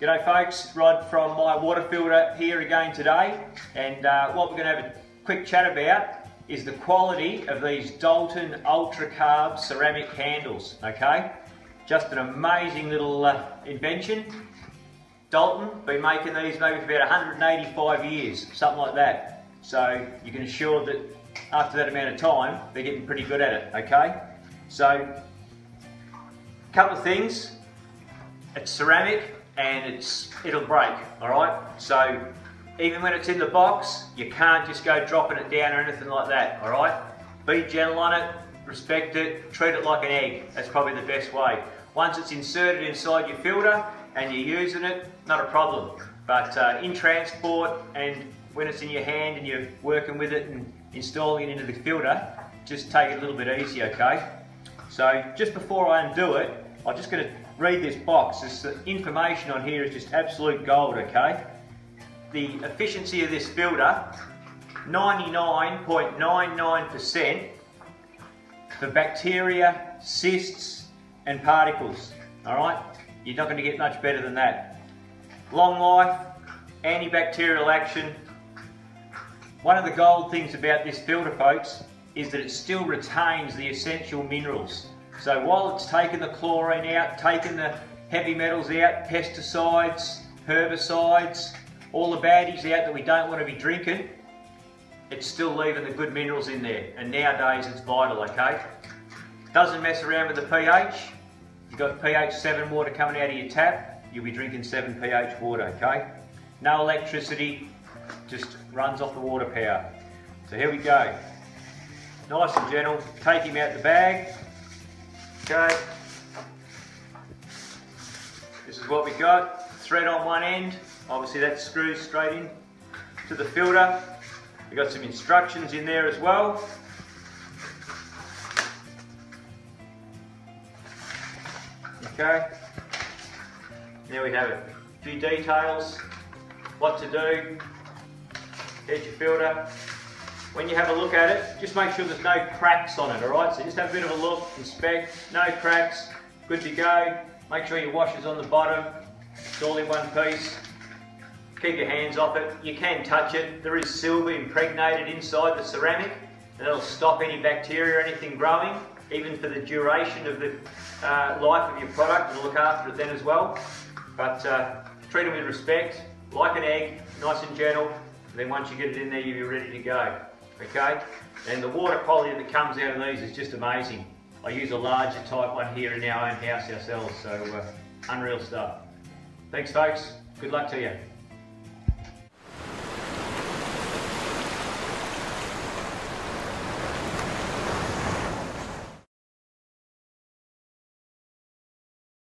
G'day folks, Rod from My Water Filter here again today and uh, what we're going to have a quick chat about is the quality of these Doulton Ultra Carb ceramic candles, okay? Just an amazing little uh, invention. Doulton, been making these maybe for about 185 years, something like that. So you can assure that after that amount of time, they're getting pretty good at it, okay? So, a couple of things. It's ceramic, and it's it'll break, all right? So even when it's in the box, you can't just go dropping it down or anything like that, all right? Be gentle on it, respect it, treat it like an egg. That's probably the best way. Once it's inserted inside your filter and you're using it, not a problem. But uh, in transport and when it's in your hand and you're working with it and installing it into the filter, just take it a little bit easy, okay? So just before I undo it, I'm just to read this box. This information on here is just absolute gold, okay? The efficiency of this filter, 99.99% for bacteria, cysts and particles, all right? You're not going to get much better than that. Long life, antibacterial action. One of the gold things about this filter, folks, is that it still retains the essential minerals. So while it's taking the chlorine out, taking the heavy metals out, pesticides, herbicides, all the baddies out that we don't want to be drinking, it's still leaving the good minerals in there. And nowadays it's vital, okay? Doesn't mess around with the pH. You've got pH 7 water coming out of your tap, you'll be drinking 7 pH water, okay? No electricity, just runs off the water power. So here we go. Nice and gentle, take him out the bag, Okay. This is what we got. Thread on one end. Obviously that screws straight in to the filter. We've got some instructions in there as well. Okay. There we have it. A few details. What to do. Here's your filter when you have a look at it, just make sure there's no cracks on it, all right? So just have a bit of a look, inspect, no cracks, good to go. Make sure your washer's on the bottom, it's all in one piece. Keep your hands off it. You can touch it. There is silver impregnated inside the ceramic, and it'll stop any bacteria or anything growing, even for the duration of the uh, life of your product. It'll look after it then as well. But uh, treat it with respect, like an egg, nice and gentle. And then once you get it in there, you'll be ready to go okay? And the water quality that comes out of these is just amazing. I use a larger type one here in our own house ourselves, so uh, unreal stuff. Thanks folks, good luck to you.